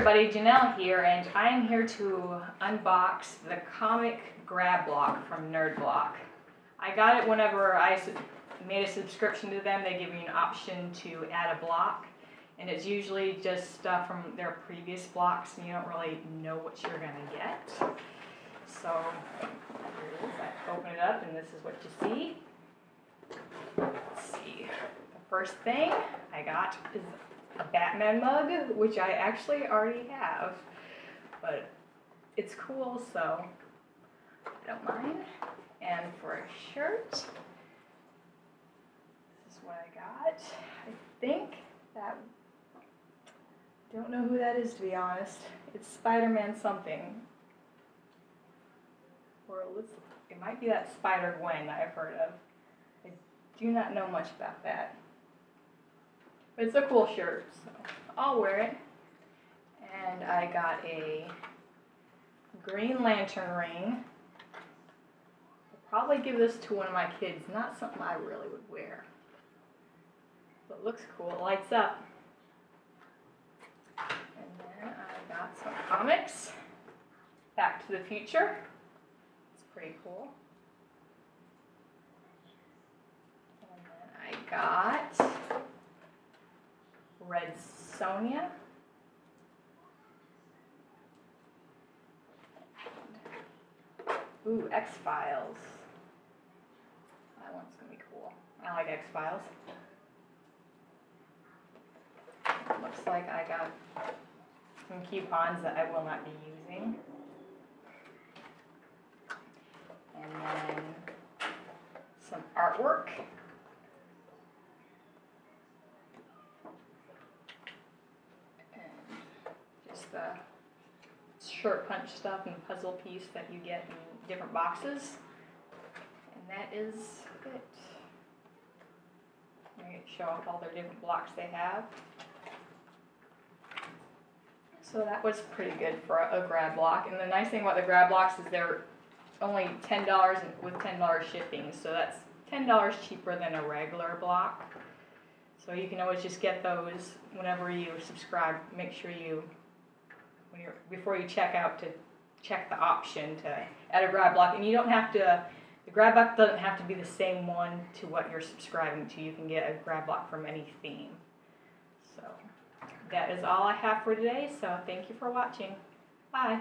everybody, Janell here, and I am here to unbox the comic grab block from Nerd Block. I got it whenever I made a subscription to them. They give you an option to add a block, and it's usually just stuff from their previous blocks, and you don't really know what you're gonna get. So, here it is. I open it up, and this is what you see. Let's see. The first thing I got is Batman mug, which I actually already have, but it's cool, so I don't mind. And for a shirt, this is what I got. I think that don't know who that is to be honest. It's Spider-Man something, or. It might be that Spider Gwen that I've heard of. I do not know much about that. It's a cool shirt, so I'll wear it. And I got a Green Lantern ring. I'll probably give this to one of my kids. Not something I really would wear. But looks cool. It lights up. And then I got some comics. Back to the Future. It's pretty cool. And then I got Red Sonja. Ooh, X Files. That one's gonna be cool. I like X Files. Looks like I got some coupons that I will not be using. And then some artwork. and just the shirt punch stuff and puzzle piece that you get in different boxes. And that is it. I'm going to show off all their different blocks they have. So that was pretty good for a, a grab block. And the nice thing about the grab blocks is they're only ten dollars with ten dollars shipping. So that's ten dollars cheaper than a regular block. So you can always just get those whenever you subscribe. Make sure you, when you're before you check out, to check the option to add a grab block, and you don't have to. The grab block doesn't have to be the same one to what you're subscribing to. You can get a grab block from any theme. So that is all I have for today. So thank you for watching. Bye.